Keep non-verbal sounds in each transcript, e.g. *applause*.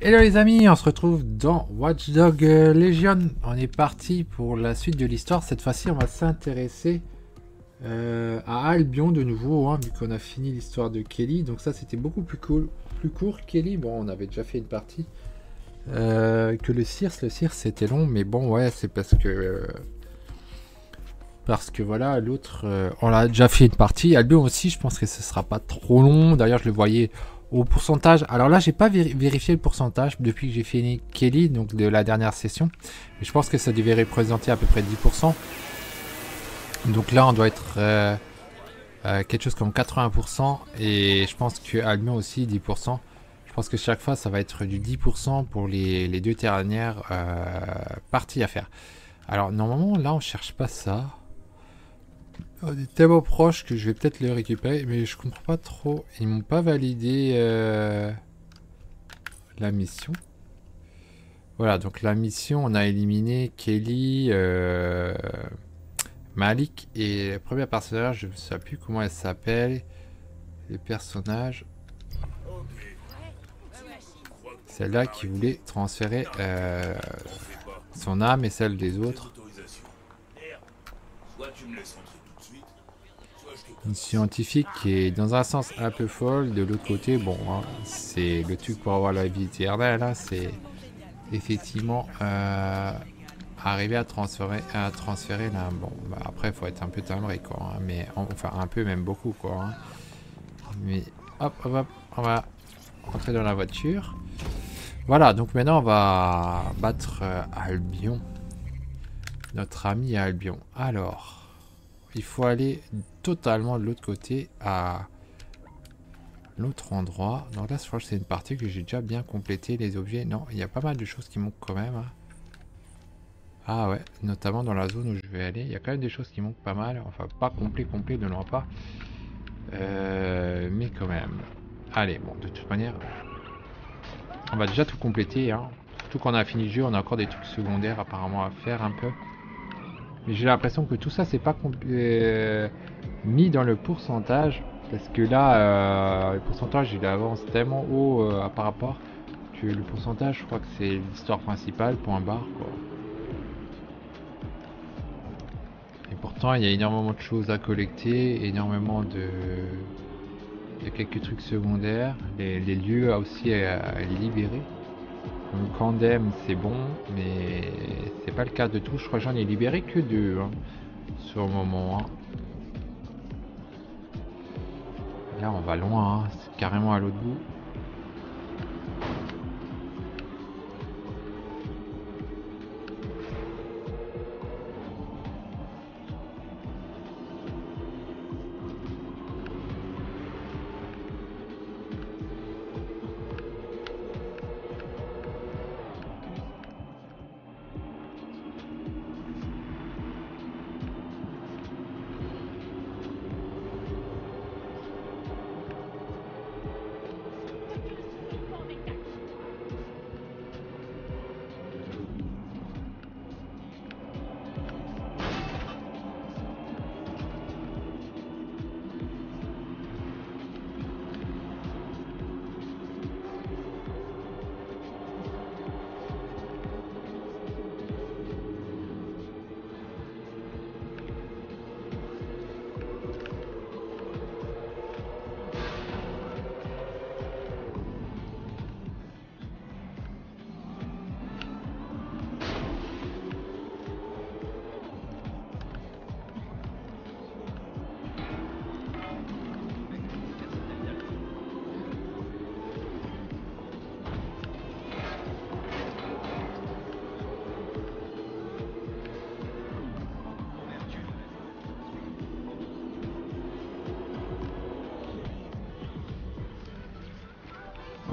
Hello les amis, on se retrouve dans Watchdog Legion. On est parti pour la suite de l'histoire. Cette fois-ci, on va s'intéresser euh, à Albion de nouveau, hein, vu qu'on a fini l'histoire de Kelly. Donc ça, c'était beaucoup plus cool, court. Kelly, bon, on avait déjà fait une partie. Euh, que le Circe, le Circe c'était long, mais bon, ouais, c'est parce que... euh, parce que voilà, l'autre, euh, on a déjà fait une partie. Albion aussi, je pense que ce sera pas trop long. D'ailleurs, je le voyais au pourcentage. Alors là, j'ai pas véri- vérifié le pourcentage depuis que j'ai fini Kelly, donc de la dernière session. Mais je pense que ça devait représenter à peu près 10%. Donc là, on doit être euh, euh, quelque chose comme 80%. Et je pense que Albion aussi 10%. Je pense que chaque fois, ça va être du 10% pour les, les deux dernières euh, parties à faire. Alors normalement, là, on cherche pas ça. On est tellement proche que je vais peut-être le récupérer, mais je comprends pas trop. Ils m'ont pas validé euh, la mission. Voilà, donc la mission, on a éliminé Kelly, euh, Malik et le premier personnage, je ne sais plus comment elle s'appelle. Les personnages. Celle-là qui voulait transférer euh, son âme et celle des autres. Scientifique qui est dans un sens un peu folle, de l'autre côté, bon, hein, c'est le truc pour avoir la vie éternelle, hein, c'est effectivement euh, arriver à transférer, à transférer l'âme. Bon, bah, après, faut être un peu timbré, quoi, hein, mais enfin un peu, même beaucoup, quoi. hein. Mais hop, hop, hop, on va rentrer dans la voiture. Voilà, donc maintenant on va battre euh, Albion. Notre ami Albion. Alors, il faut aller totalement de l'autre côté à l'autre endroit. Donc là, je crois que c'est une partie que j'ai déjà bien complété. Les objets, non, il y a pas mal de choses qui manquent quand même. hein. Ah ouais, notamment dans la zone où je vais aller. Il y a quand même des choses qui manquent pas mal. Enfin, pas complet, complet, ne l'aura pas. Euh, mais quand même. Allez, bon, de toute manière, on va déjà tout compléter. Hein. Surtout qu'on a fini le jeu, on a encore des trucs secondaires apparemment à faire un peu. Mais j'ai l'impression que tout ça, c'est pas compl- euh, mis dans le pourcentage. Parce que là, euh, le pourcentage, il avance tellement haut euh, par rapport que le pourcentage, je crois que c'est l'histoire principale, point barre, quoi. Et pourtant, il y a énormément de choses à collecter, énormément de... Il y a quelques trucs secondaires, les, lieux aussi à, libérer. Donc Candem, c'est bon, mais c'est pas le cas de tout. Je crois que j'en ai libéré que deux hein, sur le moment. hein. Là, on va loin, hein, c'est carrément à l'autre bout.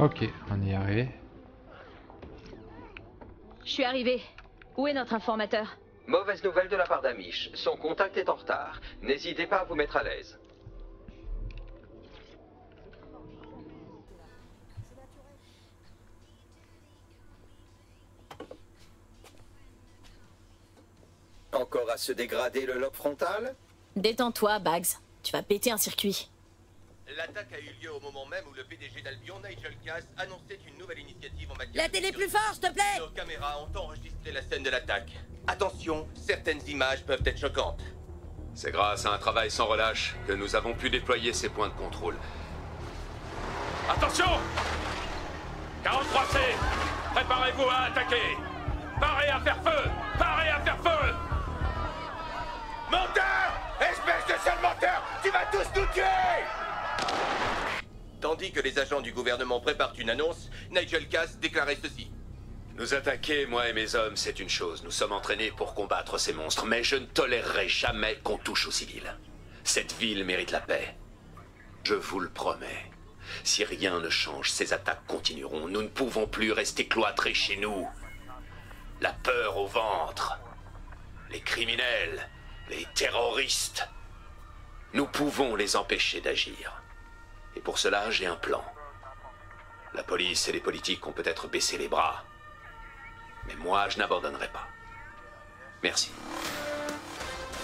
Ok, on y est arrivé. Je suis arrivé. Où est notre informateur? Mauvaise nouvelle de la part d'Amish. Son contact est en retard. N'hésitez pas à vous mettre à l'aise. à se dégrader le lobe frontal? Détends-toi, Bags. Tu vas péter un circuit. L'attaque a eu lieu au moment même où le PDG d'Albion, Nigel Cass, annonçait une nouvelle initiative en matière La de télé plus fort, s'il te plaît. Nos caméras ont enregistré la scène de l'attaque. Attention, certaines images peuvent être choquantes. C'est grâce à un travail sans relâche que nous avons pu déployer ces points de contrôle. Attention! 43C Préparez-vous à attaquer. Parez à faire feu. Parez à faire feu. Menteur! Espèce de sale menteur Tu vas tous nous tuer Tandis que les agents du gouvernement préparent une annonce, Nigel Cass déclarait ceci. Nous attaquer, moi et mes hommes, c'est une chose. Nous sommes entraînés pour combattre ces monstres, mais je ne tolérerai jamais qu'on touche aux civils. Cette ville mérite la paix. Je vous le promets. Si rien ne change, ces attaques continueront. Nous ne pouvons plus rester cloîtrés chez nous. La peur au ventre. Les criminels. Les terroristes. Nous pouvons les empêcher d'agir. Et pour cela, j'ai un plan. La police et les politiques ont peut-être baissé les bras. Mais moi, je n'abandonnerai pas. Merci.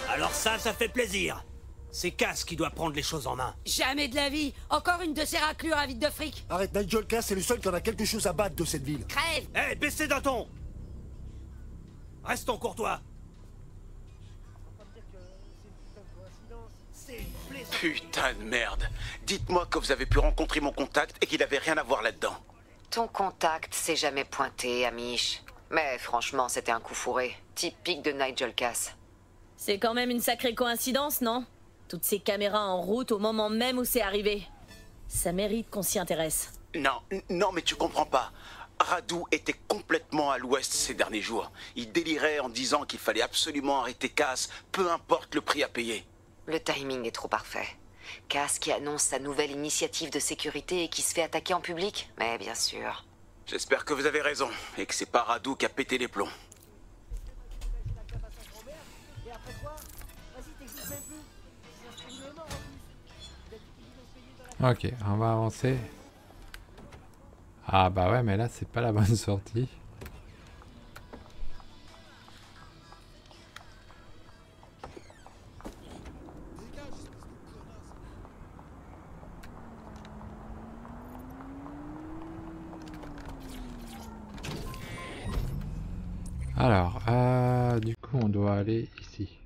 Alors ça, ça fait plaisir. C'est Cass qui doit prendre les choses en main. Jamais de la vie Encore une de ces raclures à vide de fric Arrête, Nigel Cass, c'est le seul qui en a quelque chose à battre de cette ville. Crève Eh, baissez d'un ton Restons courtois. Putain de merde. Dites-moi que vous avez pu rencontrer mon contact et qu'il n'avait rien à voir là-dedans. Ton contact s'est jamais pointé, Amish. Mais franchement, c'était un coup fourré. Typique de Nigel Cass. C'est quand même une sacrée coïncidence, non? Toutes ces caméras en route au moment même où c'est arrivé. Ça mérite qu'on s'y intéresse. Non, non, mais tu comprends pas. Radou était complètement à l'ouest ces derniers jours. Il délirait en disant qu'il fallait absolument arrêter Cass, peu importe le prix à payer. Le timing est trop parfait. Cass qui annonce sa nouvelle initiative de sécurité et qui se fait attaquer en public Mais bien sûr. J'espère que vous avez raison et que c'est pas Radou qui a pété les plombs. Ok, on va avancer. Ah bah ouais, mais là, c'est pas la bonne sortie. Alors, euh, du coup, on doit aller ici.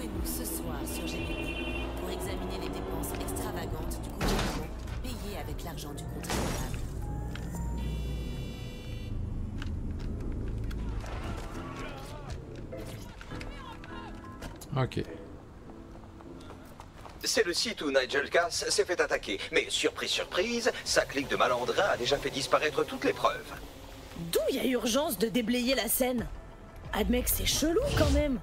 Retrouvez-nous ce soir sur GBD pour examiner les dépenses extravagantes du gouvernement payées avec l'argent du contribuable. Ok. C'est le site où Nigel Cass s'est fait attaquer. Mais surprise, surprise, sa clique de malandrins a déjà fait disparaître toutes les preuves. D'où il y a urgence de déblayer la scène? Admec, c'est chelou quand même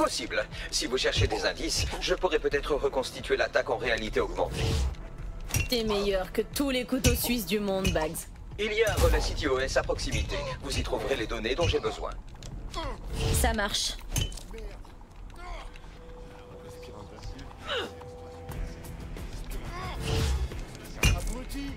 Possible. Si vous cherchez des indices, je pourrais peut-être reconstituer l'attaque en réalité augmentée. T'es meilleur que tous les couteaux suisses du monde, Bags. Il y a un relais CityOS à proximité. Vous y trouverez les données dont j'ai besoin. Ça marche. Abruti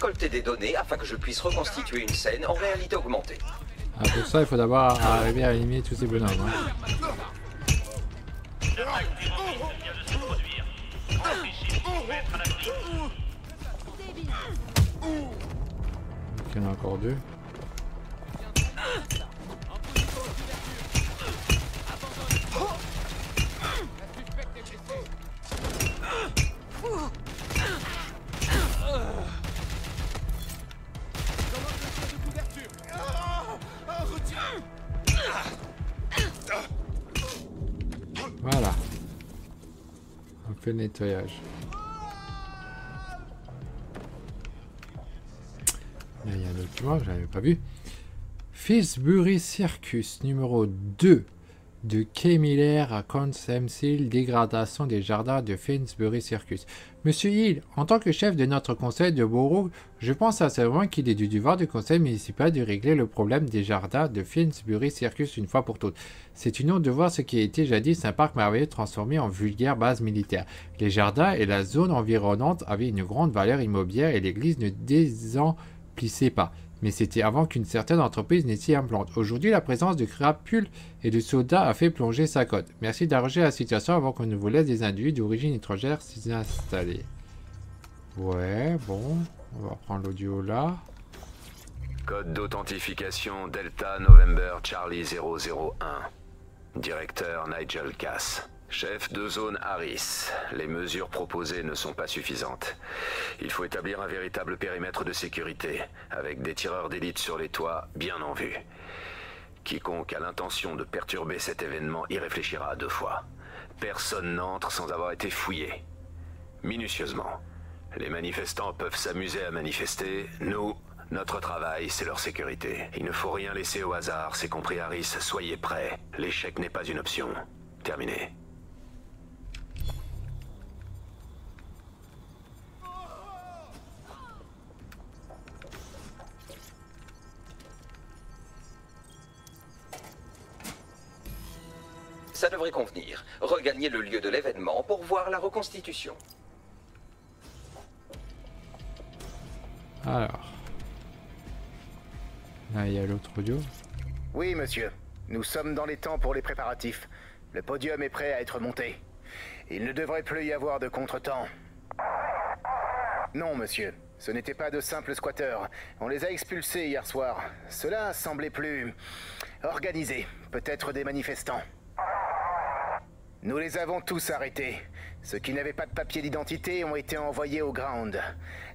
récolter des données afin que je puisse reconstituer une scène en réalité augmentée. Ah, pour ça, il faut d'abord arriver à éliminer tous ces bonhommes. hein. Il y en a encore deux. Voilà. On fait le nettoyage. Il y a un document je n'avais pas vu. Finsbury Circus numéro 2 de Kay Miller à Consemsil, dégradation des jardins de Finsbury Circus. Monsieur Hill, en tant que chef de notre conseil de Borough, je pense sincèrement qu'il est du devoir du conseil municipal de régler le problème des jardins de Finsbury Circus une fois pour toutes. C'est une honte de voir ce qui été jadis un parc merveilleux transformé en vulgaire base militaire. Les jardins et la zone environnante avaient une grande valeur immobilière et l'église ne désemplissait pas. Mais c'était avant qu'une certaine entreprise ne s'y implante. Aujourd'hui, la présence de crapules et de soldats a fait plonger sa cote. Merci d'arranger la situation avant qu'on ne vous laisse des individus d'origine étrangère s'y installer. Ouais, bon. On va prendre l'audio là. Code d'authentification Delta November Charlie 001. Directeur Nigel Cass. Chef de zone Harris. Les mesures proposées ne sont pas suffisantes. Il faut établir un véritable périmètre de sécurité, avec des tireurs d'élite sur les toits bien en vue. Quiconque a l'intention de perturber cet événement y réfléchira deux fois. Personne n'entre sans avoir été fouillé. Minutieusement. Les manifestants peuvent s'amuser à manifester. Nous, notre travail, c'est leur sécurité. Il ne faut rien laisser au hasard, c'est compris Harris. Soyez prêts. L'échec n'est pas une option. Terminé. Ça devrait convenir. Regagnez le lieu de l'événement pour voir la reconstitution. Alors. Là, il y a l'autre audio. Oui, monsieur. Nous sommes dans les temps pour les préparatifs. Le podium est prêt à être monté. Il ne devrait plus y avoir de contretemps. Non, monsieur. Ce n'étaient pas de simples squatteurs. On les a expulsés hier soir. Cela semblait plus organisé. Peut-être des manifestants. Nous les avons tous arrêtés. Ceux qui n'avaient pas de papier d'identité ont été envoyés au ground.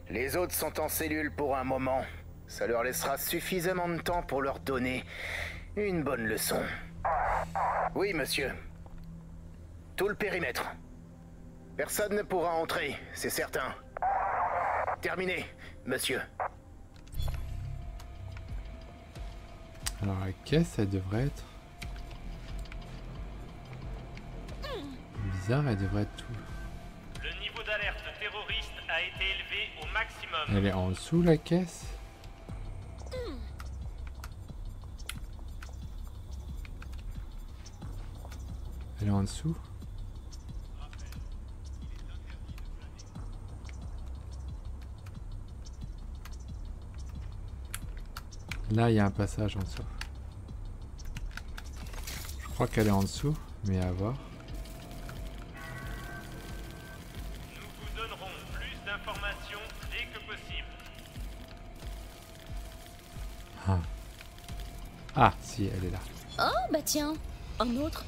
Les autres sont en cellule pour un moment. Ça leur laissera suffisamment de temps pour leur donner une bonne leçon. Oui, monsieur. Tout le périmètre. Personne ne pourra entrer, c'est certain. Terminé, monsieur. Alors, la caisse, elle devrait être? Bizarre, elle devrait être tout. Le niveau d'alerte terroriste a été élevé au maximum. Elle est en dessous, la caisse Elle est en dessous Là, il y a un passage en dessous. Je crois qu'elle est en dessous, mais à voir. Ah, si, elle est là. Oh, bah tiens, un autre.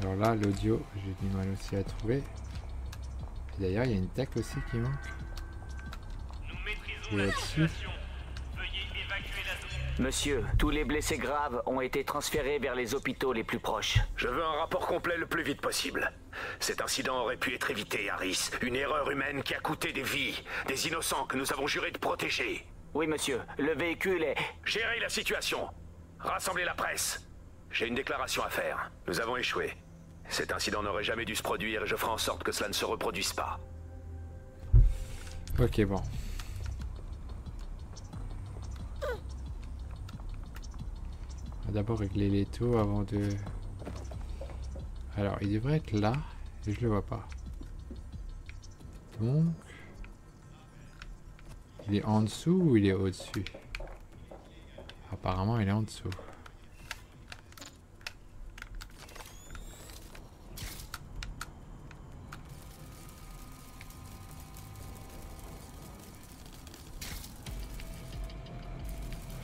Alors là, l'audio, j'ai du mal aussi à trouver. Et D'ailleurs, il y a une tech aussi qui manque. Nous Et là-dessus. Monsieur, tous les blessés graves ont été transférés vers les hôpitaux les plus proches. Je veux un rapport complet le plus vite possible. Cet incident aurait pu être évité, Harris. Une erreur humaine qui a coûté des vies, des innocents que nous avons juré de protéger. Oui, monsieur, le véhicule est... Gérez la situation. Rassemblez la presse. J'ai une déclaration à faire. Nous avons échoué. Cet incident n'aurait jamais dû se produire et je ferai en sorte que cela ne se reproduise pas. Ok, bon. Va d'abord régler les taux avant de... Alors, il devrait être là, et je le vois pas. Donc... Il est en dessous ou il est au-dessus? Apparemment, il est en dessous.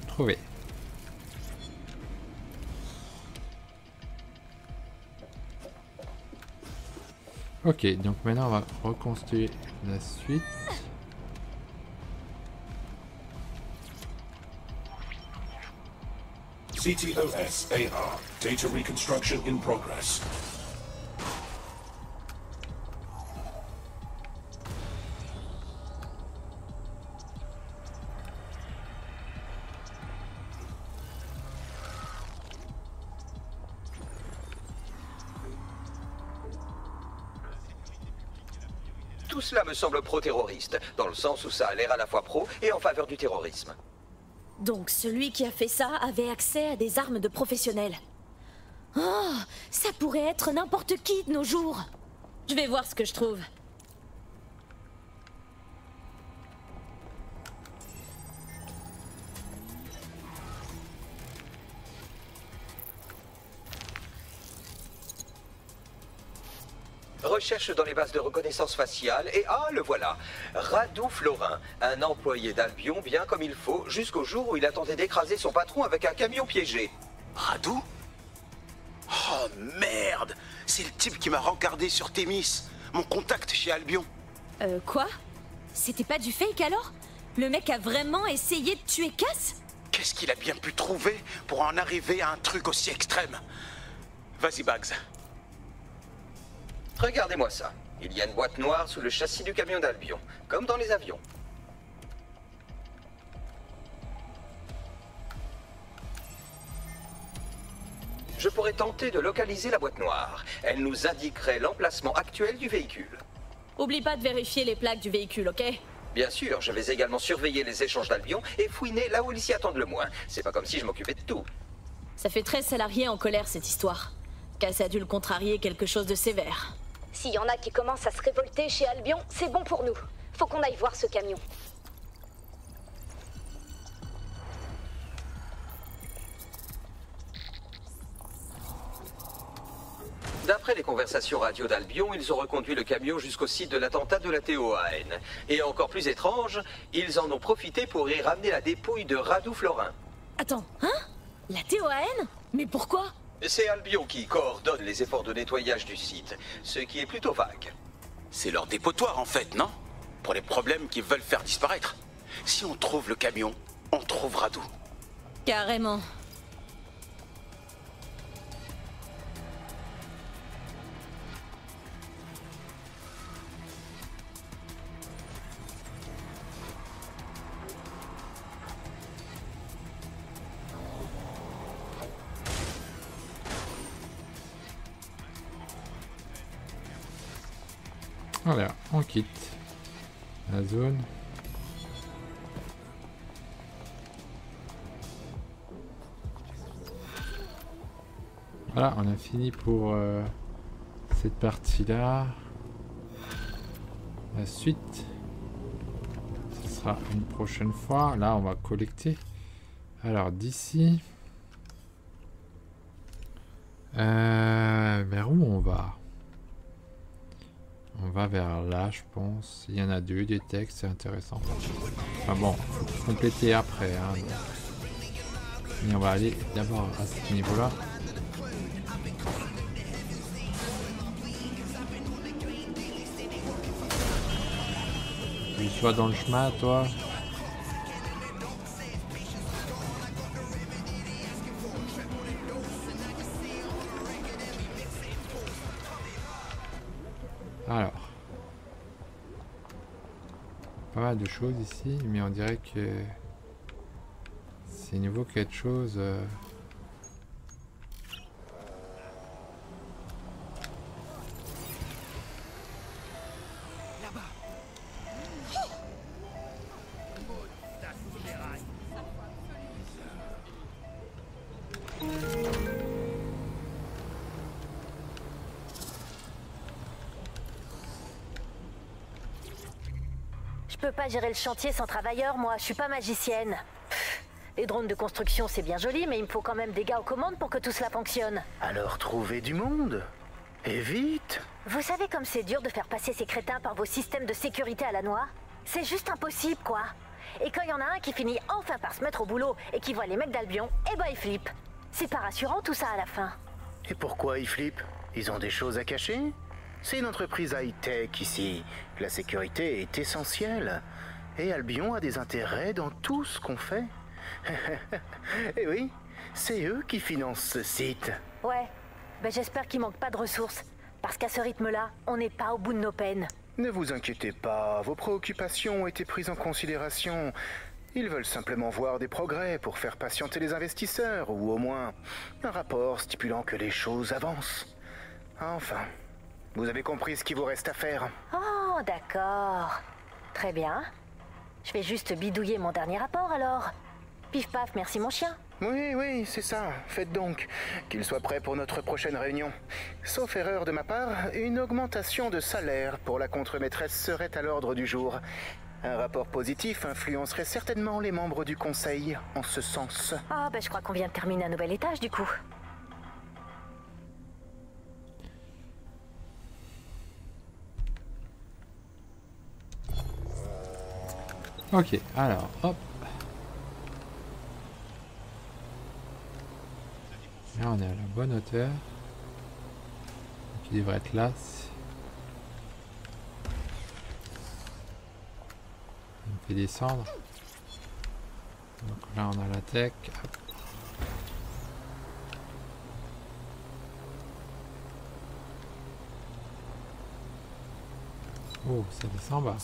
Trouvé. Ok, donc maintenant on va reconstruire la suite. CTOS AR. Data reconstruction in progress. Cela me semble pro-terroriste, dans le sens où ça a l'air à la fois pro et en faveur du terrorisme. Donc celui qui a fait ça avait accès à des armes de professionnels. Oh, ça pourrait être n'importe qui de nos jours. Je vais voir ce que je trouve. Recherche dans les bases de reconnaissance faciale et ah, le voilà. Radou Florin, un employé d'Albion bien comme il faut, jusqu'au jour où il a tenté d'écraser son patron avec un camion piégé. Radou? Oh merde C'est le type qui m'a rencardé sur Thémis, mon contact chez Albion. Euh, quoi? C'était pas du fake alors? Le mec a vraiment essayé de tuer Cass? Qu'est-ce qu'il a bien pu trouver pour en arriver à un truc aussi extrême? Vas-y, Bags. Regardez-moi ça. Il y a une boîte noire sous le châssis du camion d'Albion, comme dans les avions. Je pourrais tenter de localiser la boîte noire. Elle nous indiquerait l'emplacement actuel du véhicule. Oublie pas de vérifier les plaques du véhicule, ok? Bien sûr, je vais également surveiller les échanges d'Albion et fouiner là où ils s'y attendent le moins. C'est pas comme si je m'occupais de tout. Ça fait 13 salariés en colère cette histoire. Cass a dû le contrarier quelque chose de sévère. S'il y en a qui commencent à se révolter chez Albion, c'est bon pour nous. Faut qu'on aille voir ce camion. D'après les conversations radio d'Albion, ils ont reconduit le camion jusqu'au site de l'attentat de la TOAN. Et encore plus étrange, ils en ont profité pour y ramener la dépouille de Radou Florin. Attends, hein? La TOAN Mais pourquoi? C'est Albion qui coordonne les efforts de nettoyage du site, ce qui est plutôt vague. C'est leur dépotoir en fait, non? Pour les problèmes qu'ils veulent faire disparaître. Si on trouve le camion, on trouve Radou. Carrément. Voilà, on quitte la zone. Voilà, on a fini pour euh, cette partie-là. La suite, ce sera une prochaine fois. Là, on va collecter. Alors, d'ici... Euh, vers où on va? On va vers là, je pense. Il y en a deux, des textes, c'est intéressant. Enfin bon, faut compléter après. Hein. Mais on va aller d'abord à ce niveau-là. Tu sois dans le chemin, toi? De choses ici, mais on dirait que c'est nouveau quelque chose. euh. Pas gérer le chantier sans travailleurs, moi. Je suis pas magicienne. Pff, Les drones de construction, c'est bien joli, mais il me faut quand même des gars aux commandes pour que tout cela fonctionne. Alors trouvez du monde. Et vite. Vous savez comme c'est dur de faire passer ces crétins par vos systèmes de sécurité à la noix? C'est juste impossible, quoi. Et quand il y en a un qui finit enfin par se mettre au boulot et qui voit les mecs d'Albion, eh ben il flippe. C'est pas rassurant tout ça à la fin. Et pourquoi ils flippent Ils ont des choses à cacher? C'est une entreprise high-tech ici. La sécurité est essentielle. Et Albion a des intérêts dans tout ce qu'on fait. *laughs* Et oui, c'est eux qui financent ce site. Ouais, ben j'espère qu'il manque pas de ressources. Parce qu'à ce rythme-là, on n'est pas au bout de nos peines. Ne vous inquiétez pas, vos préoccupations ont été prises en considération. Ils veulent simplement voir des progrès pour faire patienter les investisseurs, ou au moins un rapport stipulant que les choses avancent. Enfin, vous avez compris ce qu'il vous reste à faire. Oh, d'accord. Très bien. Je vais juste bidouiller mon dernier rapport alors. Pif paf, merci mon chien. Oui, oui, c'est ça. Faites donc. Qu'il soit prêt pour notre prochaine réunion. Sauf erreur de ma part, une augmentation de salaire pour la contremaîtresse serait à l'ordre du jour. Un rapport positif influencerait certainement les membres du conseil en ce sens. Ah, ben je crois qu'on vient de terminer un nouvel étage du coup. Ok, alors, hop. Là, on est à la bonne hauteur. Il devrait être là. On fait descendre. Donc là, on a la tech. Oh, ça descend bas.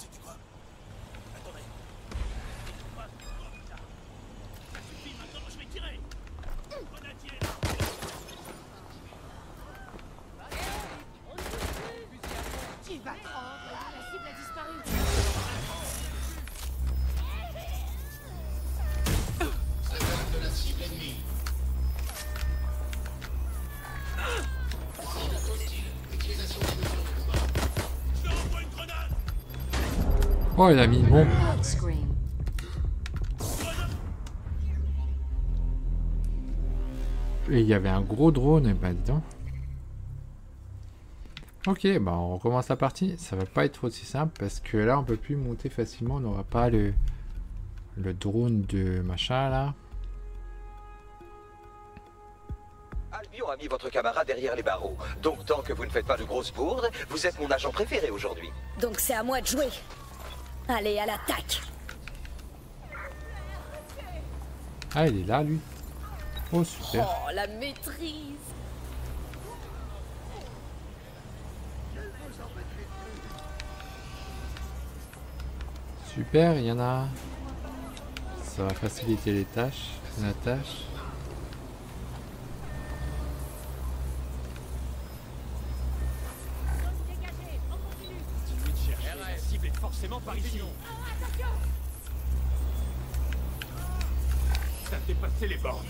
Oh, il a mis une bombe. Et il y avait un gros drone, et bah dis donc. Ok, bah on recommence la partie. Ça va pas être aussi simple parce que là on peut plus monter facilement. On n'aura pas le, le drone de machin là. Albion a mis votre camarade derrière les barreaux. Donc tant que vous ne faites pas de grosses bourdes, vous êtes mon agent préféré aujourd'hui. Donc c'est à moi de jouer. Allez, à l'attaque. Ah, il est là lui. Oh super. Oh, la maîtrise. Super, il y en a. Ça va faciliter les tâches. La tâche. Par ici. Ça a dépassé les bornes.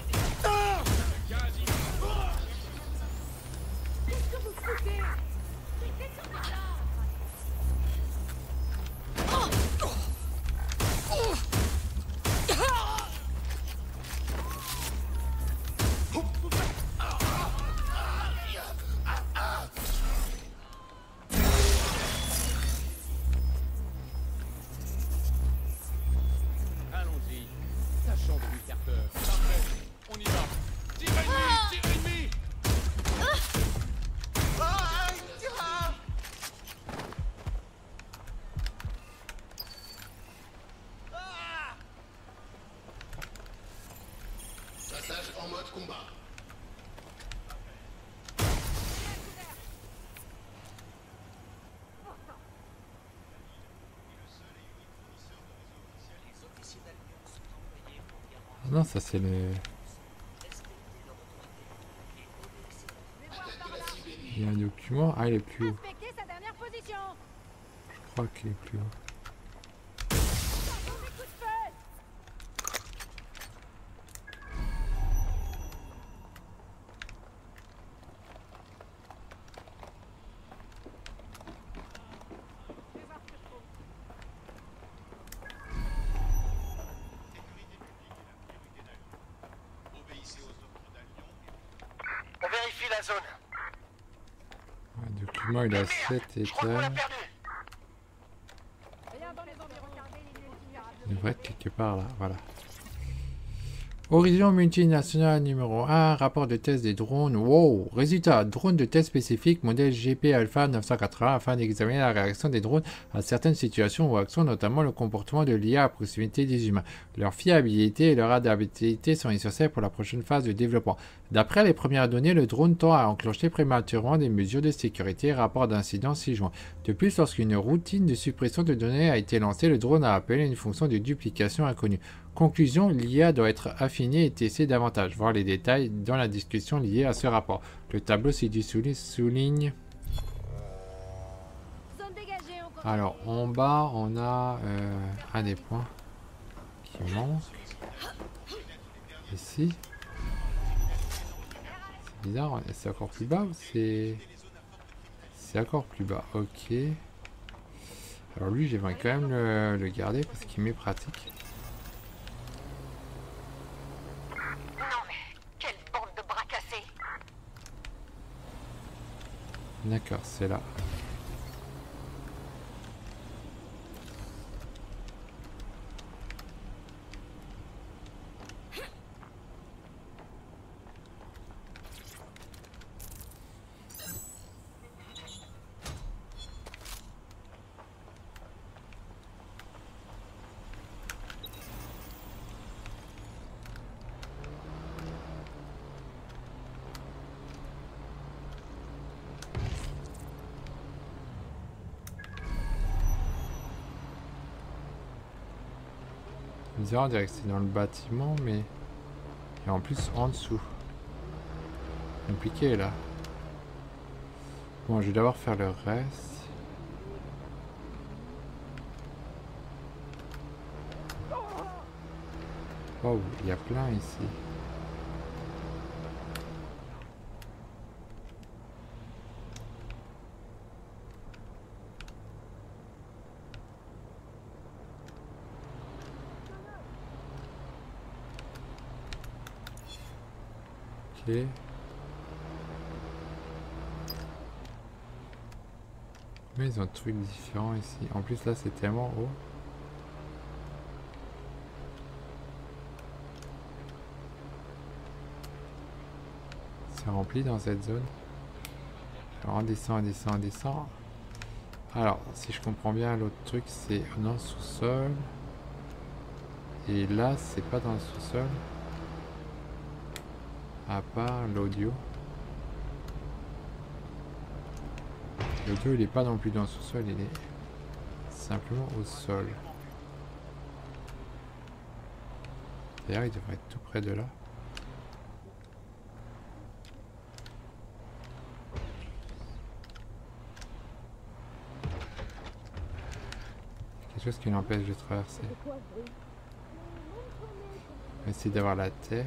Qu'est-ce que vous foutez? Allons-y. Non, ça c'est le. Il y a un document. Ah, il est plus haut. Je crois qu'il est plus haut. La zone. Le document il a 7 étages. Il devrait être quelque part là, voilà. Horizon multinational numéro 1, rapport de test des drones. Wow! Résultat, drone de test spécifique, modèle GP Alpha 980 afin d'examiner la réaction des drones à certaines situations ou actions, notamment le comportement de l'IA à proximité des humains. Leur fiabilité et leur adaptabilité sont essentielles pour la prochaine phase de développement. D'après les premières données, le drone tend à enclencher prématurément des mesures de sécurité rapport d'incident 6 juin. De plus, lorsqu'une routine de suppression de données a été lancée, le drone a appelé une fonction de duplication inconnue. Conclusion, l'IA doit être affinée et testée davantage. Voir les détails dans la discussion liée à ce rapport. Le tableau ci souligne... Alors, en bas, on a euh, un des points qui monte. Ici. C'est bizarre, c'est encore plus bas ou c'est... C'est encore plus bas, ok. Alors lui, j'aimerais quand même le, le garder parce qu'il m'est pratique. D'accord, c'est là. Bizarre, on dirait que c'est dans le bâtiment, mais... Et en plus, en dessous. Compliqué, là. Bon, je vais d'abord faire le reste. Oh, il y a plein ici. Mais ils ont un truc différent ici. En plus là c'est tellement haut. C'est rempli dans cette zone. Alors on descend, on descend, on descend. Alors si je comprends bien l'autre truc c'est le sous-sol. Et là c'est pas dans le sous-sol à part l'audio. L'audio il est pas non plus dans le sous-sol, il est simplement au sol. D'ailleurs il devrait être tout près de là. Quelque chose qui l'empêche de traverser. On va essayer d'avoir la tech.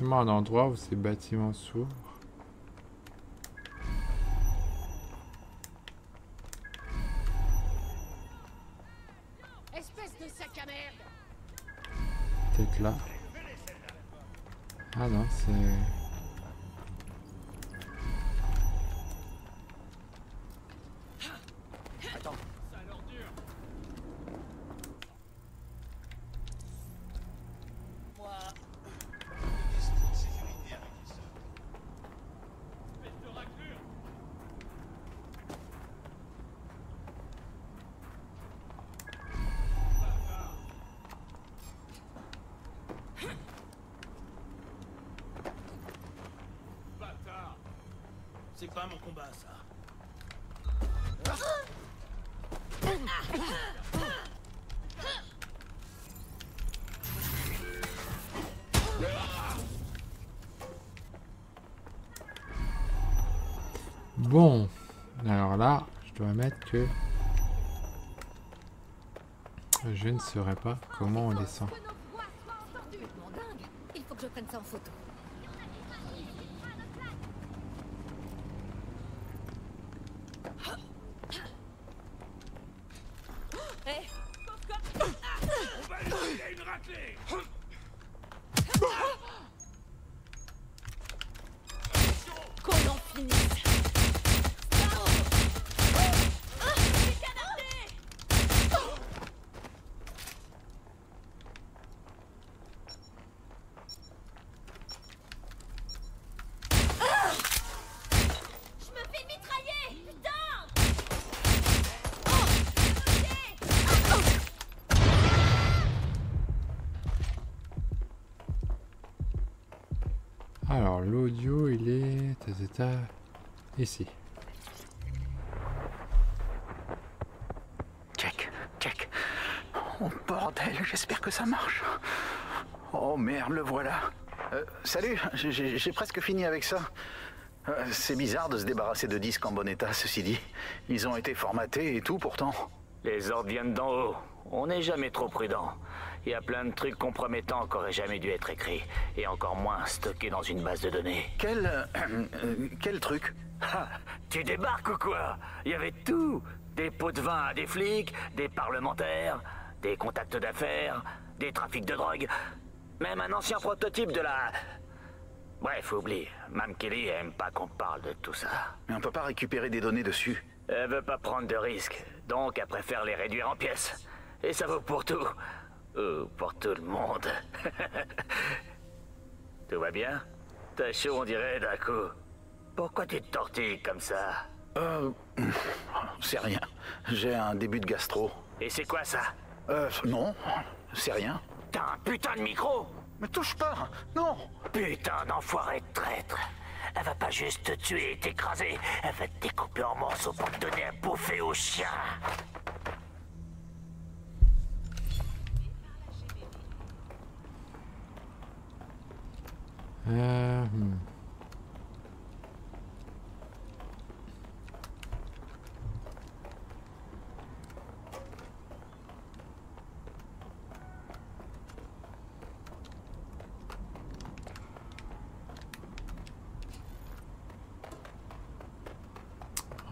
Forcément un endroit où ces bâtiments s'ouvrent. Je ne saurais pas comment on descend. Hé On va lui filer une raclée Qu'on en finisse Je me fais mitrailler Putain Alors, l'audio, il est... ta, ta, ta, ici. Check, check. Oh bordel, j'espère que ça marche. Oh merde, le voilà. Euh, salut, j'ai- presque fini avec ça. Euh, C'est bizarre de se débarrasser de disques en bon état, ceci dit. Ils ont été formatés et tout pourtant. Les ordres viennent d'en haut. On n'est jamais trop prudent. Il y a plein de trucs compromettants qui auraient jamais dû être écrits. Et encore moins stockés dans une base de données. Quel... euh, euh, quel truc? Tu débarques ou quoi? Il y avait tout Des pots de vin à des flics, des parlementaires, des contacts d'affaires, des trafics de drogue. Même un ancien prototype de la... Bref, oublie. Mme Kelly aime pas qu'on parle de tout ça. Mais on peut pas récupérer des données dessus. Elle veut pas prendre de risques, donc elle préfère les réduire en pièces. Et ça vaut pour tout. Ou pour tout le monde. *laughs* tout va bien? T'as chaud, on dirait, d'un coup. Pourquoi tu te tortilles comme ça Euh... *laughs* C'est rien. J'ai un début de gastro. Et c'est quoi ça Euh... Non, c'est rien. T'as un putain de micro Mais touche pas Non Putain d'enfoiré de traître Elle va pas juste te tuer et t'écraser, elle va te découper en morceaux pour te donner à bouffer aux chiens Euh, hmm.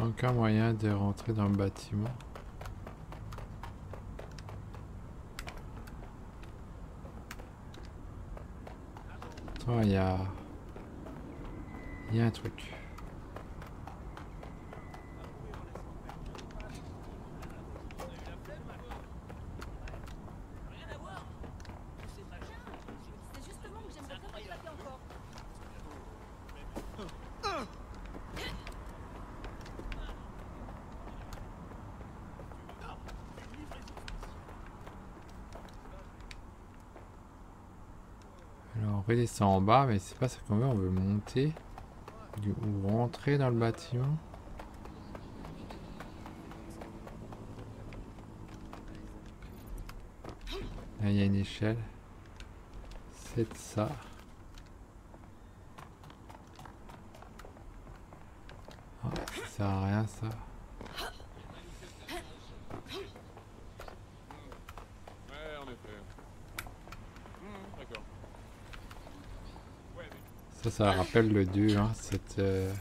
Aucun moyen de rentrer dans le bâtiment. Attends, il y a... Il y a un truc. Redescend en bas, mais c'est pas ça qu'on veut, on veut monter ou rentrer dans le bâtiment. Là il y a une échelle. C'est ça. Ah, ça sert à rien ça. Ouais, en effet. Hmm, D'accord. Ouais, mais... Ça, rappelle le 2, hein, cette... euh,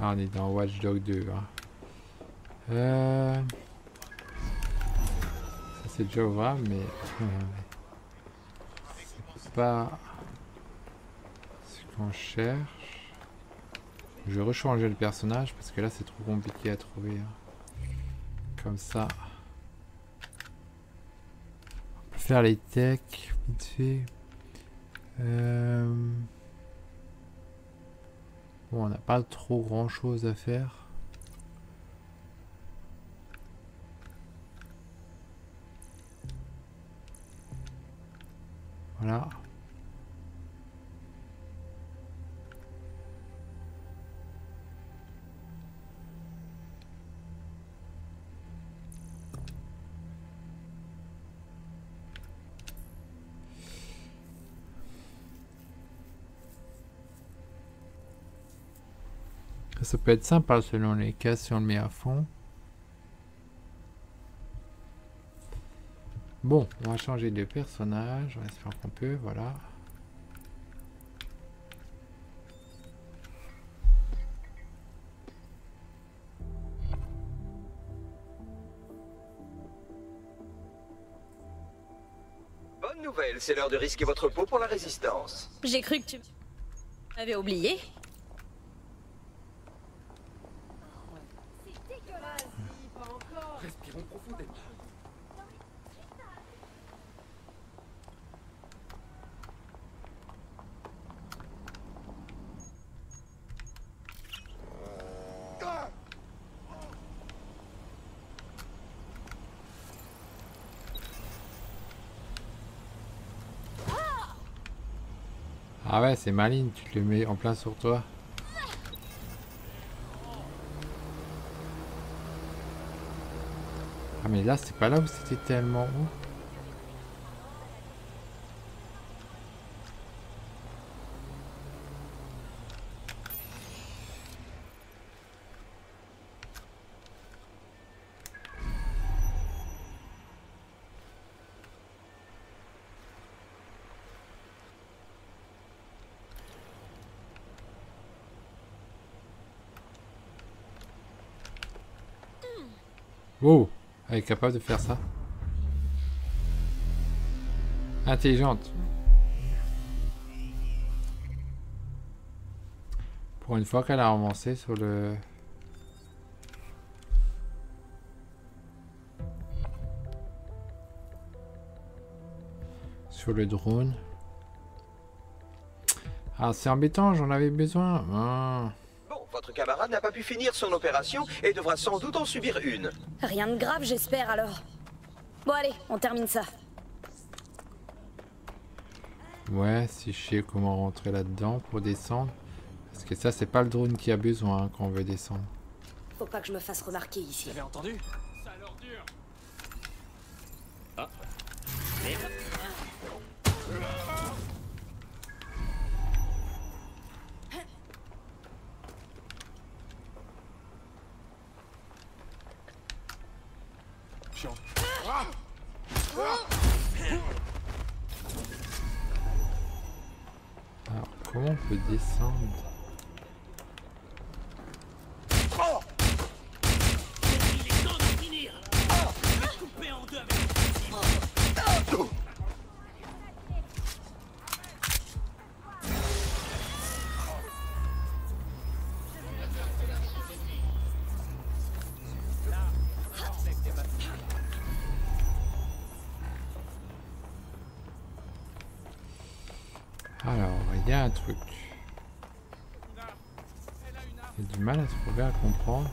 Ah, on est dans Watch Dog 2. Hein. Euh c'est Jova, mais euh, c'est pas ce qu'on cherche. Je vais rechanger le personnage parce que là c'est trop compliqué à trouver. Hein. Comme ça. On peut faire les techs vite fait. Euh, bon, on n'a pas trop grand chose à faire. Ça peut être sympa selon les cas si on le met à fond. Bon, on va changer de personnage. On espère qu'on peut, voilà. Bonne nouvelle, c'est l'heure de risquer votre peau pour la résistance. J'ai cru que tu m'avais oublié. C'est maligne, tu te le mets en plein sur toi. Ah mais là, c'est pas là où c'était tellement haut. Wow, elle est capable de faire ça. Intelligente. Pour une fois qu'elle a avancé sur le... Sur le drone. Ah, c'est embêtant, j'en avais besoin. Ah. Votre camarade n'a pas pu finir son opération et devra sans doute en subir une. Rien de grave, j'espère alors. Bon allez, on termine ça. Ouais, si je sais comment rentrer là-dedans pour descendre. Parce que ça, c'est pas le drone qui a besoin hein, quand on veut descendre. Faut pas que je me fasse remarquer ici. Vous avez entendu? Ça leur dure. Ah. Merde. Alors, comment on peut descendre? Un truc. Du mal à trouver, à comprendre.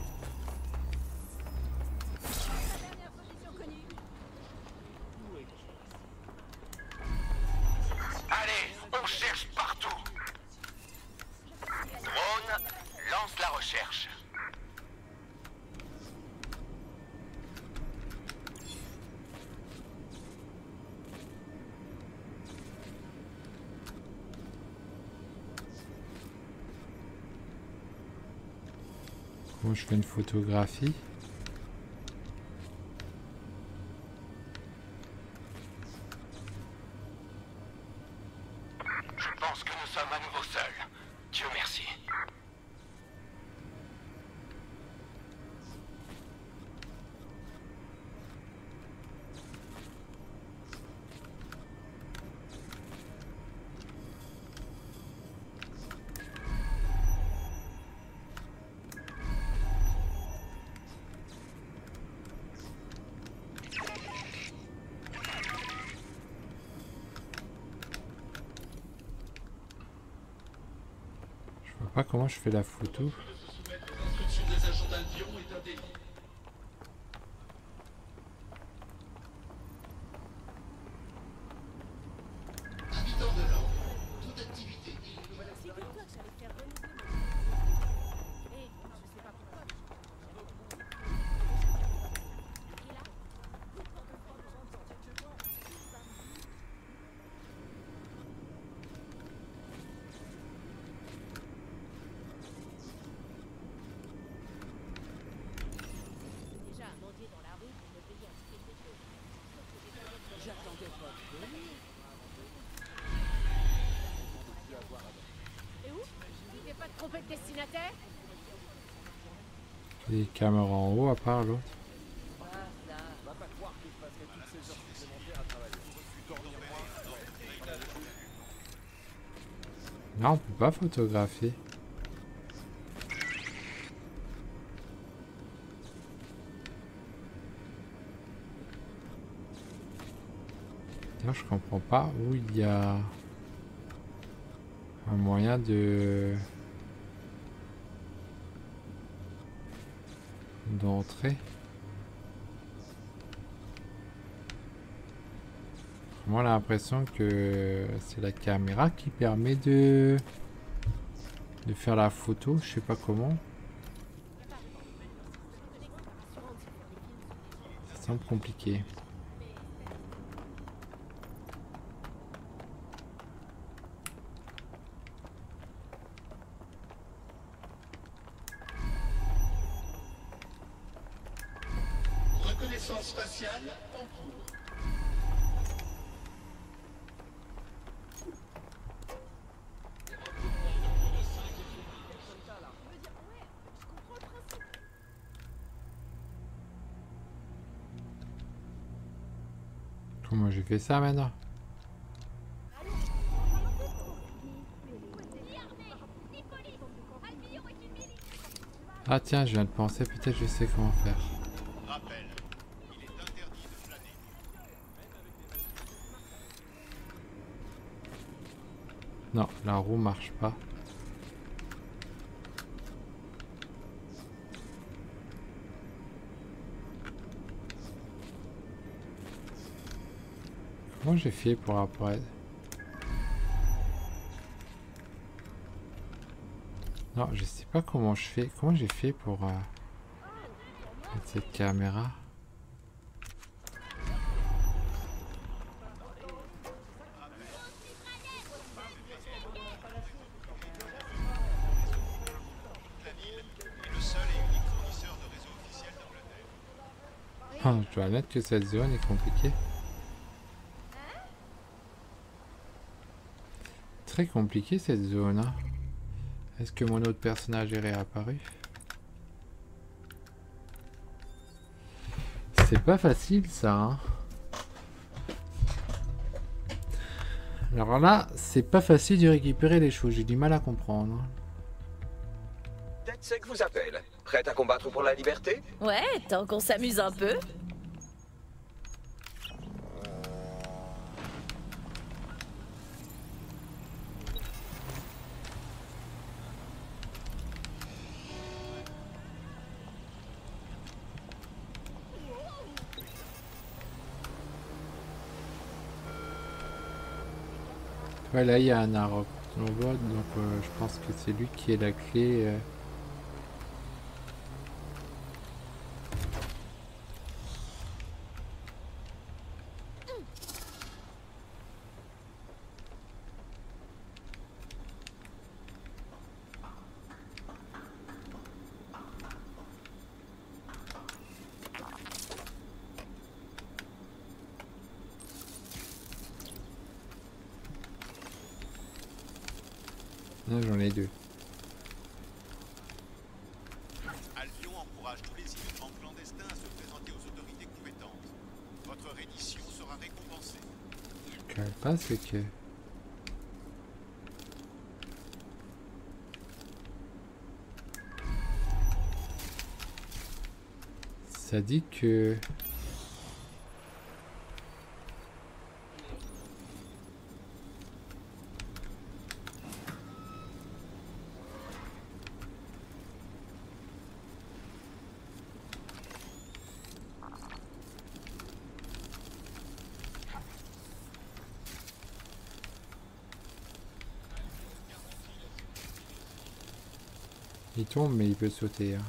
Comment je fais une photographie comment je fais la photo? Non, on peut pas photographier. Tiens, je comprends pas où il y a un moyen de d'entrer. Moi, l'impression que c'est la caméra qui permet de de faire la photo, je sais pas comment. Ça semble compliqué. Reconnaissance faciale en cours. Comment j'ai ça maintenant Ah tiens, je viens de penser, peut-être je sais comment faire. Non, la roue marche pas. Comment j'ai fait pour apparaître Non, je sais pas comment je fais. Comment j'ai fait pour euh, mettre cette caméra? Ah, je dois admettre que cette zone est compliquée. Très compliqué cette zone. hein. Est-ce que mon autre personnage est réapparu? C'est pas facile ça. hein. Alors là, c'est pas facile de récupérer les choses. J'ai du mal à comprendre. DedSec vous appelle. Prête à combattre pour la liberté? Ouais, tant qu'on s'amuse un peu. Ouais, là, il y a un arbre. Donc euh, je pense que c'est lui qui est la clé. euh. Là, j'en ai deux. Albion encourage tous les immigrants clandestins à se présenter aux autorités compétentes. Votre reddition sera récompensée. Ce c'est que. Ça dit que. Tombe, mais il peut sauter. hein.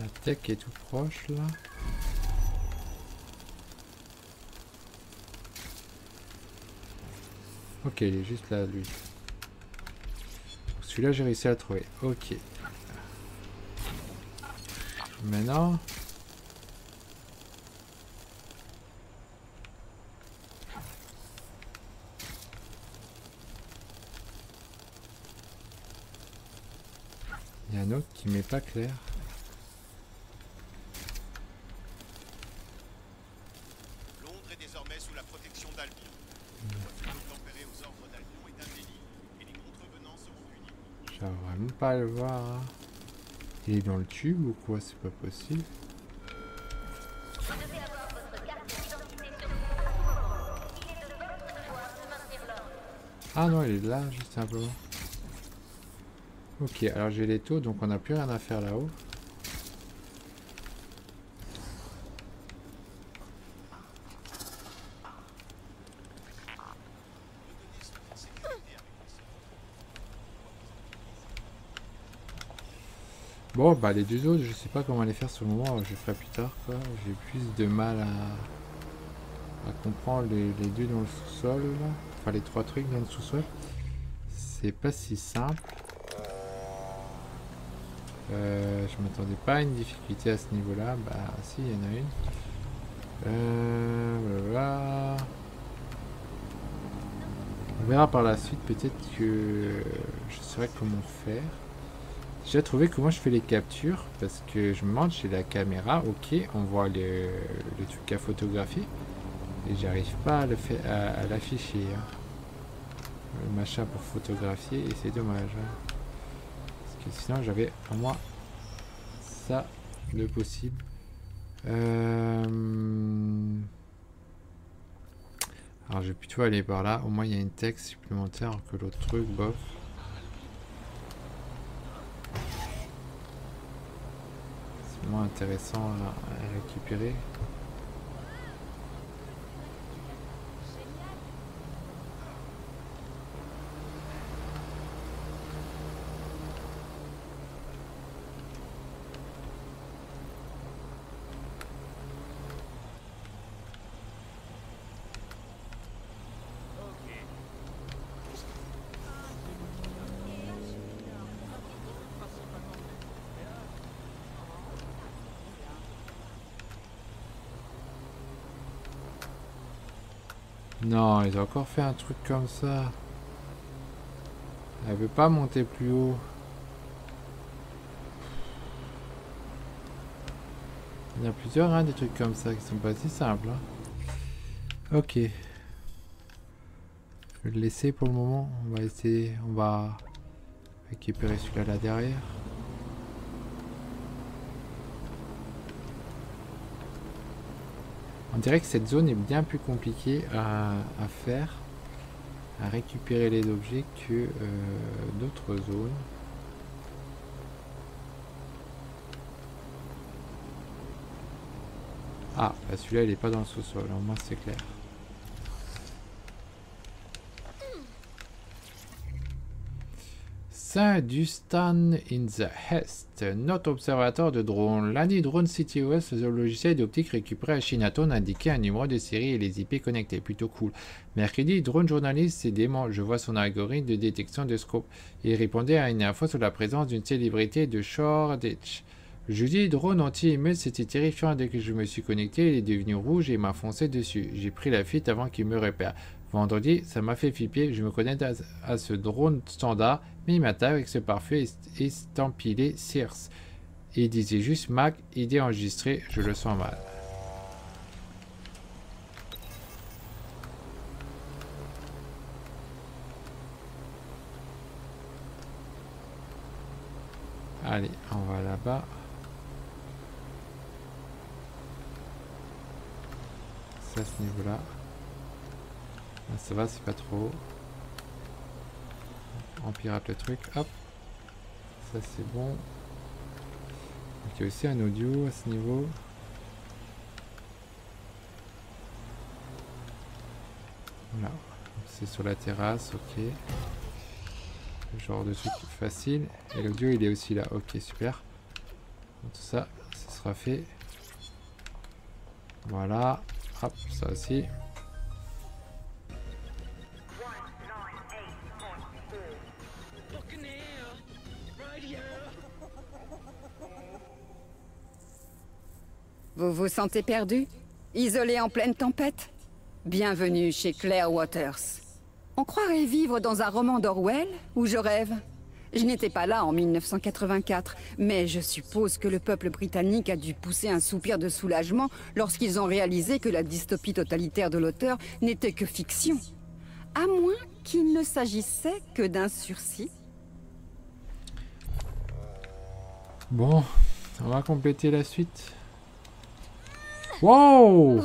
La tech est tout proche là. Ok, il est juste là, lui. Celui-là, j'ai réussi à le trouver. Ok. Maintenant... Il y a un autre qui m'est pas clair. Londres est désormais sous la protection d'Albion. Refuser d'obtempérer aux ordres d'Albion est un délit, et les contrevenants seront punis. J'arrive vraiment pas à le voir. hein. Il est dans le tube ou quoi? C'est pas possible. Ah non, il est là, juste simplement. Ok, alors j'ai les taux, donc on n'a plus rien à faire là-haut. Bon, bah les deux autres, je sais pas comment les faire sur le moment, je ferai plus tard quoi. J'ai plus de mal à, comprendre les, les deux dans le sous-sol. Enfin les trois trucs dans le sous-sol. C'est pas si simple. Euh, je m'attendais pas à une difficulté à ce niveau-là. Bah si, il y en a une. Euh, voilà. On verra par la suite peut-être que je saurai comment faire. J'ai trouvé comment je fais les captures parce que je me demande chez la caméra, ok, on voit le, le truc à photographier et j'arrive pas à le l'afficher. hein. Le machin pour photographier et c'est dommage. hein. Sinon j'avais au moins ça de possible. Euh, Alors je vais plutôt aller par là, au moins il y a une texte supplémentaire que l'autre truc, bof. C'est moins intéressant à, à récupérer. Non, ils ont encore fait un truc comme ça. Elle veut pas monter plus haut. Il y a plusieurs, hein, des trucs comme ça qui sont pas si simples. hein. Ok. Je vais le laisser pour le moment. On va essayer, on va récupérer celui-là là derrière. On dirait que cette zone est bien plus compliquée à, faire, à récupérer les objets que euh, d'autres zones. Ah, bah celui-là il est pas dans le sous-sol, au moins c'est clair. Saint-Dustan in the Hest, notre observateur de drone. Lundi, Drone City OS, le logiciel d'optique récupéré à Shinaton indiquait un numéro de série et les IP connectés. Plutôt cool. Mercredi, Drone Journaliste, c'est dément. Je vois son algorithme de détection de scope. Il répondait à une info sur la présence d'une célébrité de Shoreditch. Jeudi, drone anti-émeute, c'était terrifiant. Dès que je me suis connecté, il est devenu rouge et m'a foncé dessus. J'ai pris la fuite avant qu'il me repère. Vendredi, ça m'a fait flipper. Je me connais à, ce drone standard, mais il m'attaque avec ce est- estampillé Sears. Il disait juste Mac, idée enregistrée, je le sens mal. Allez, on va là-bas. C'est à ce niveau-là. Ah, ça va, c'est pas trop. On pirate le truc, hop. Ça c'est bon. Il y a aussi un audio à ce niveau. c'est sur la terrasse, ok. Le genre de truc facile. Et l'audio, il est aussi là. Ok, super. Tout ça, ce sera fait. Voilà. Hop, ça aussi. Vous vous sentez perdu Isolé en pleine tempête? Bienvenue chez Claire Waters. On croirait vivre dans un roman d'Orwell, où je rêve. Je n'étais pas là en 1984, mais je suppose que le peuple britannique a dû pousser un soupir de soulagement lorsqu'ils ont réalisé que la dystopie totalitaire de l'auteur n'était que fiction. À moins qu'il ne s'agissait que d'un sursis. Bon, on va compléter la suite. Wow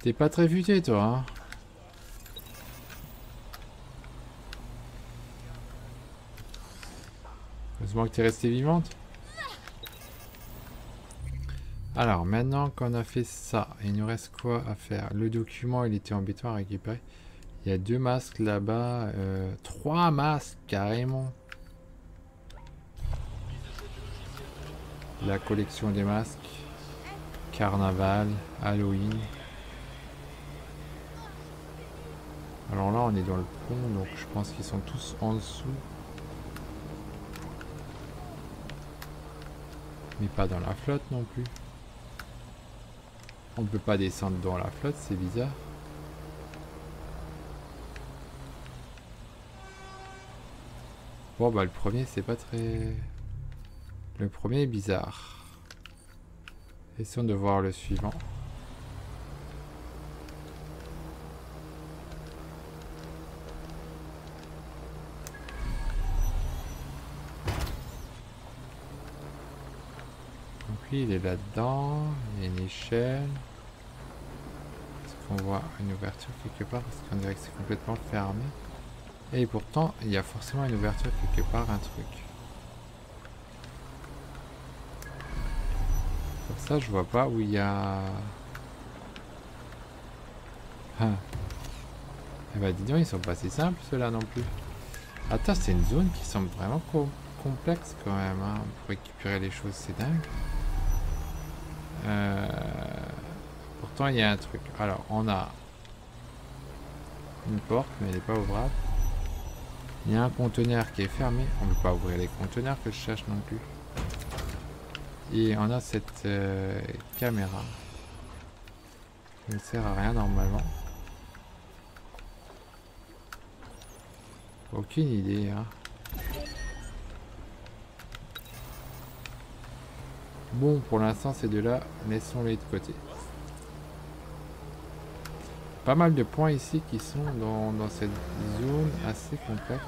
T'es pas très futé, toi, hein Heureusement que t'es restée vivante. Alors, maintenant qu'on a fait ça, il nous reste quoi à faire? Le document, il était embêtant à récupérer. Il y a deux masques là-bas. euh, trois masques, carrément. La collection des masques. Carnaval, Halloween. Alors là, on est dans le pont, donc je pense qu'ils sont tous en dessous. Mais pas dans la flotte non plus. On ne peut pas descendre dans la flotte, c'est bizarre. Bon bah le premier c'est pas très... Le premier est bizarre. Essayons de voir le suivant. Donc il est là-dedans, il y a une échelle. Est-ce qu'on voit une ouverture quelque part? Parce qu'on dirait que c'est complètement fermé. Et pourtant, il y a forcément une ouverture quelque part, un truc. Ça, je vois pas où il y a... Ah. Eh bah dis donc, ils sont pas si simples ceux-là non plus. Attends, c'est une zone qui semble vraiment com- complexe quand même, hein, pour récupérer les choses, c'est dingue. Euh, Pourtant, il y a un truc. Alors, on a une porte, mais elle n'est pas ouvrable. Il y a un conteneur qui est fermé. On ne peut pas ouvrir les conteneurs que je cherche non plus. Et on a cette euh, caméra. qui ne sert à rien normalement. Aucune idée. Hein. Bon, pour l'instant, ces deux-là, laissons-les de côté. Pas mal de points ici qui sont dans, dans cette zone assez complexe.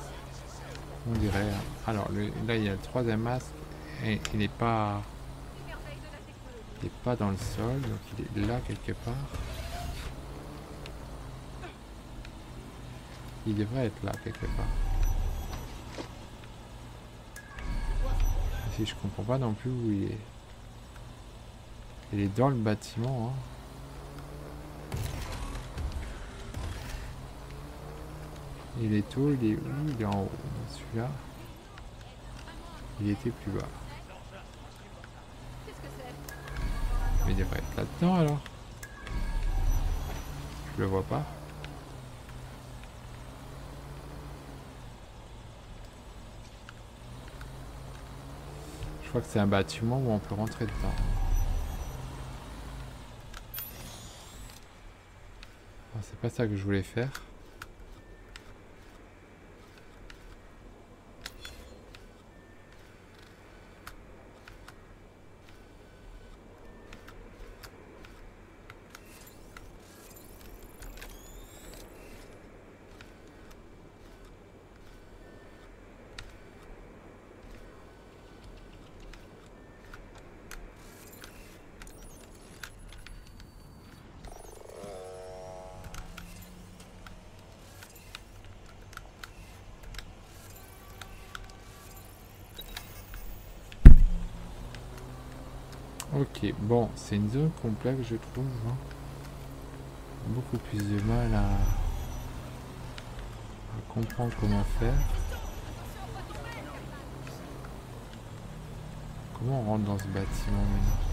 On dirait. hein. Alors, le- là, il y a le troisième masque. Et il n'est pas... N'est pas dans le sol, donc il est là quelque part. Il devrait être là quelque part. Ici, je comprends pas non plus où il est. Il est dans le bâtiment. Hein. Il est où? Il est où? Il est en haut. Celui-là. Il était plus bas. Il devrait être là-dedans alors. Je le vois pas. Je crois que c'est un bâtiment où on peut rentrer dedans. C'est pas ça que je voulais faire. Ok, bon, c'est une zone complexe, je trouve. hein. Beaucoup plus de mal à... Comprendre comment faire. Comment on rentre dans ce bâtiment maintenant?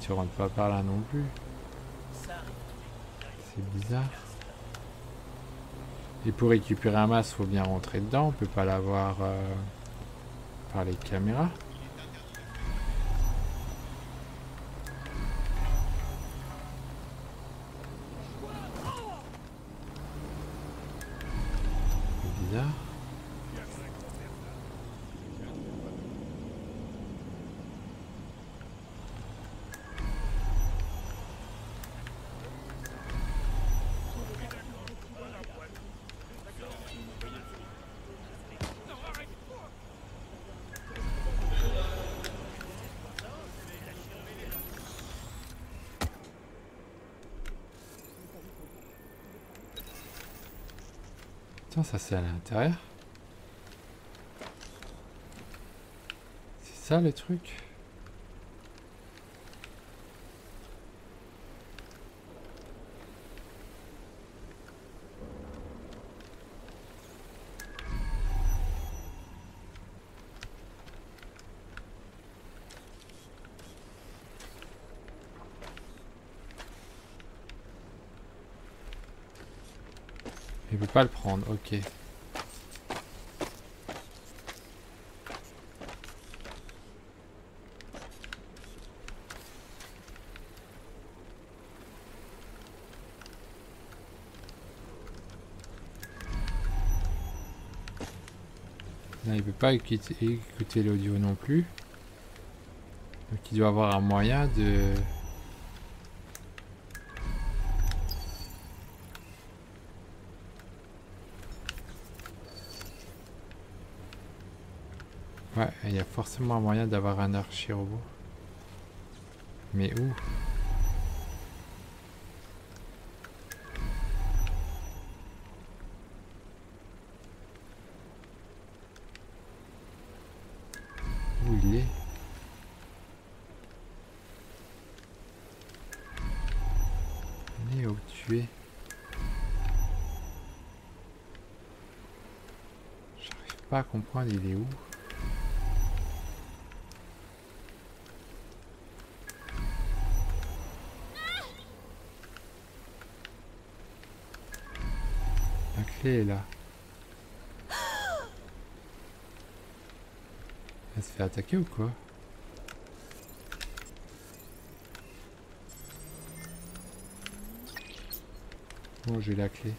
Tu rentres pas par là non plus. C'est bizarre. Et pour récupérer un masque, faut bien rentrer dedans. On peut pas l'avoir euh, par les caméras. Ça c'est à l'intérieur. C'est ça le truc? Pas le prendre, ok. Là, il peut pas écouter, l'audio non plus. Donc il doit avoir un moyen de... Ouais, il y a forcément un moyen d'avoir un archi-robot. Mais où? Où il est? Il est J'arrive pas à comprendre il est où? Elle se fait attaquer ou quoi? Bon, j'ai la clé.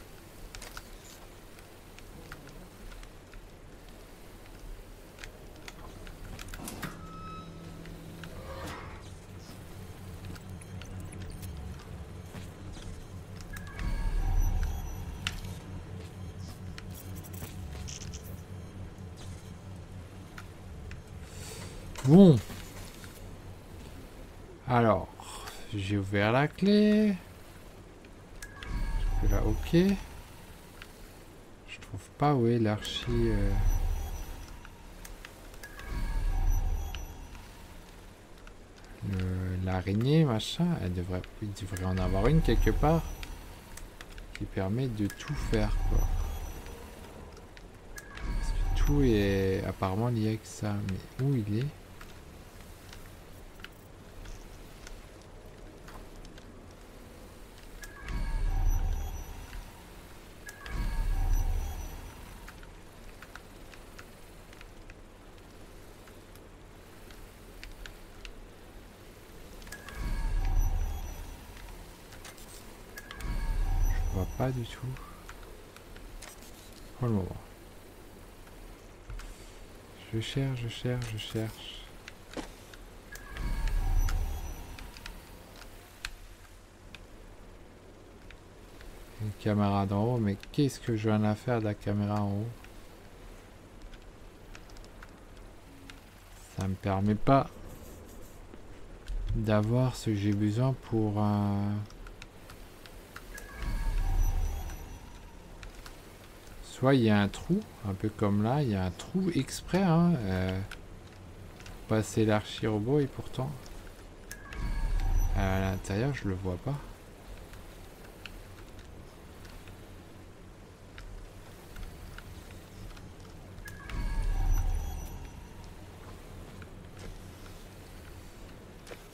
J'ai ouvert la clé. Je là, ok. Je trouve pas où est l'archi. euh. L'araignée, machin, elle devrait, il devrait en avoir une quelque part qui permet de tout faire. Parce que tout est apparemment lié avec ça, mais où il est? tout. Pour le moment. Je cherche, je cherche, je cherche. Une caméra d'en haut, mais qu'est-ce que je viens à faire de la caméra en haut? Ça me permet pas d'avoir ce que j'ai besoin pour... Euh, Il y a un trou, un peu comme là, il y a un trou exprès, hein, euh, passer l'archi-robot et pourtant à l'intérieur je le vois pas.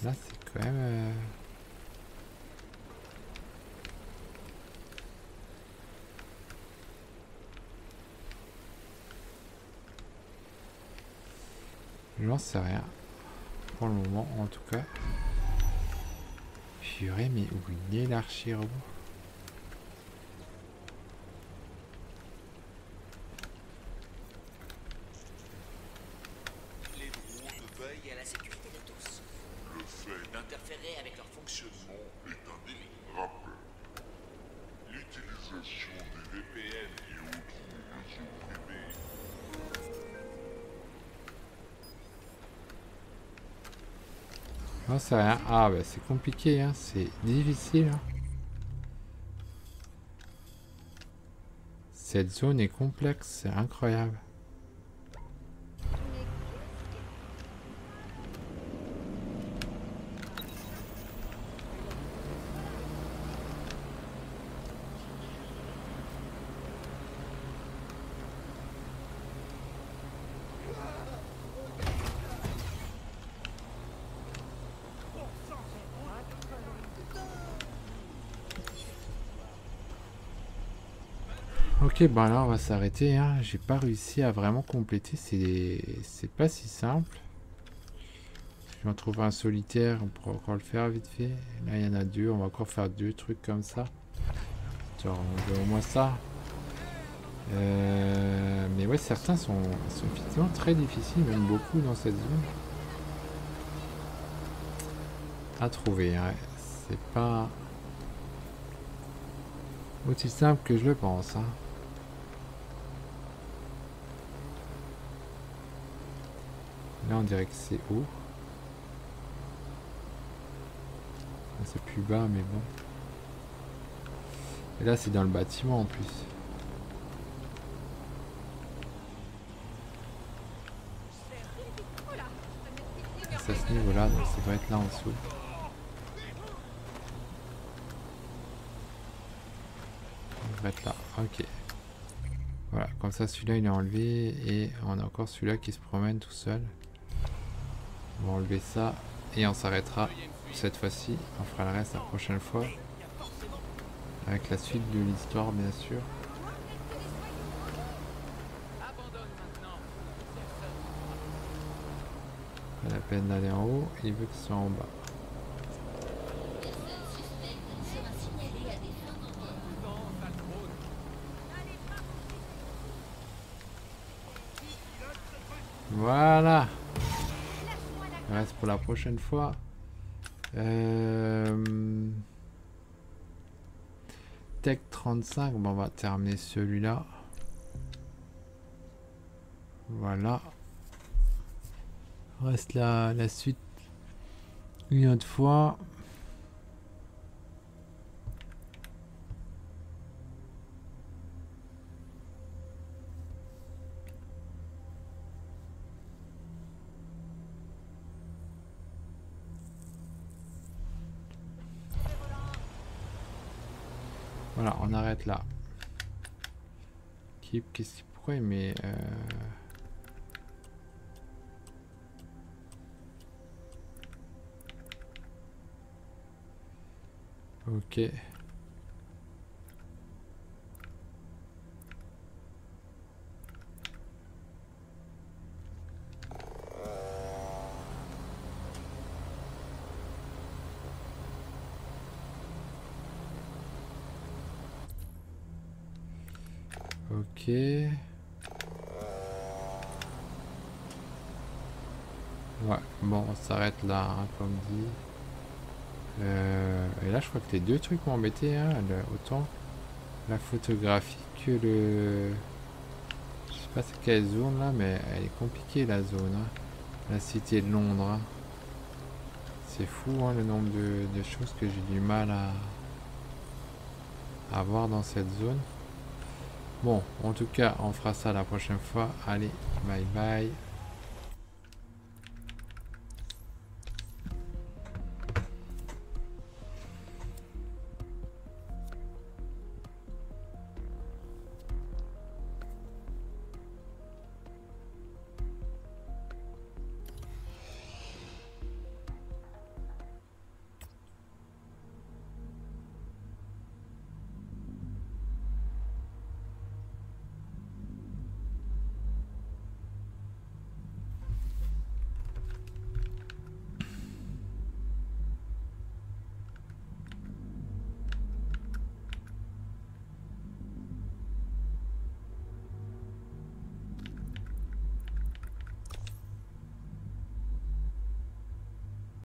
Là c'est quand même... Euh, J'en sais rien. Pour le moment, en tout cas. Purée, mais où est l'archi-robot Ah, bah c'est compliqué, hein. c'est difficile. hein. Cette zone est complexe, c'est incroyable. Ok, ben là on va s'arrêter. Hein. J'ai pas réussi à vraiment compléter. C'est pas si simple. Je vais en trouver un solitaire. On pourra encore le faire vite fait. Là il y en a deux. On va encore faire deux trucs comme ça. Genre on veut au moins ça. Euh, mais ouais, certains sont, sont effectivement très difficiles, même beaucoup dans cette zone. À trouver, ouais. C'est pas aussi simple que je le pense. Hein. On dirait que c'est haut. Là, C'est plus bas, mais bon. Et là, c'est dans le bâtiment en plus. C'est à ce niveau-là, donc ça doit être là en dessous. On va être là, ok. Voilà, comme ça celui-là il est enlevé et on a encore celui-là qui se promène tout seul. On va enlever ça et on s'arrêtera cette fois-ci. On fera le reste la prochaine fois. Avec la suite de l'histoire bien sûr. Pas la peine d'aller en haut, il veut ce soit en bas. Voilà. Pour la prochaine fois. Euh... Tech 35, bon, on va terminer celui-là. Voilà. Reste la, la suite une autre fois. Voilà, on arrête là. Qu'est-ce pourquoi il met euh... Ok. Ouais, bon, on s'arrête là, hein, comme dit. Euh, et là, je crois que les deux trucs m'ont embêté, hein, autant. la photographie que le... Je sais pas c'est quelle zone là, mais elle est compliquée la zone. hein. La cité de Londres. C'est fou le nombre de, de choses que j'ai du mal à, à voir dans cette zone. Bon, en tout cas, on fera ça la prochaine fois. Allez, bye bye.